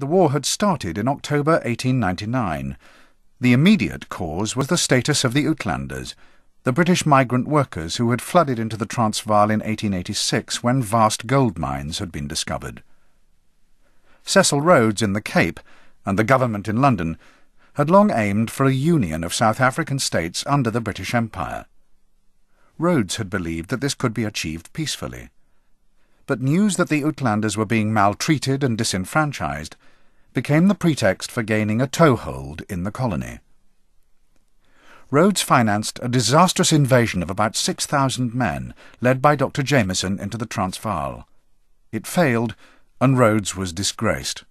The war had started in October 1899. The immediate cause was the status of the Uitlanders, the British migrant workers who had flooded into the Transvaal in 1886 when vast gold mines had been discovered. Cecil Rhodes in the Cape and the government in London had long aimed for a union of South African states under the British Empire. Rhodes had believed that this could be achieved peacefully. But news that the Uitlanders were being maltreated and disenfranchised became the pretext for gaining a toehold in the colony. Rhodes financed a disastrous invasion of about 6,000 men, led by Dr. Jameson, into the Transvaal. It failed, and Rhodes was disgraced.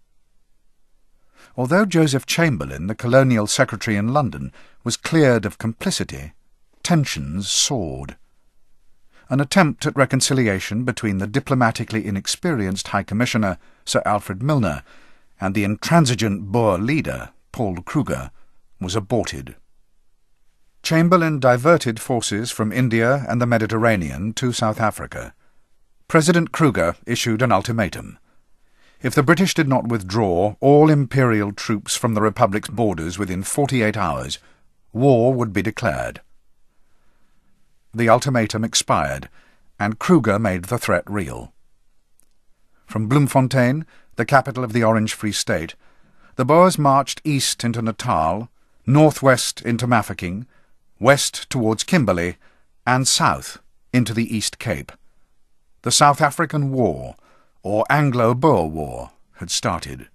Although Joseph Chamberlain, the colonial secretary in London, was cleared of complicity, tensions soared. An attempt at reconciliation between the diplomatically inexperienced High Commissioner, Sir Alfred Milner, and the intransigent Boer leader, Paul Kruger, was aborted. Chamberlain diverted forces from India and the Mediterranean to South Africa. President Kruger issued an ultimatum. If the British did not withdraw all Imperial troops from the Republic's borders within 48 hours, war would be declared. The ultimatum expired, and Kruger made the threat real. From Bloemfontein, the capital of the Orange Free State, the Boers marched east into Natal, northwest into Mafeking, west towards Kimberley, and south into the East Cape. The South African War, or Anglo-Boer War, had started.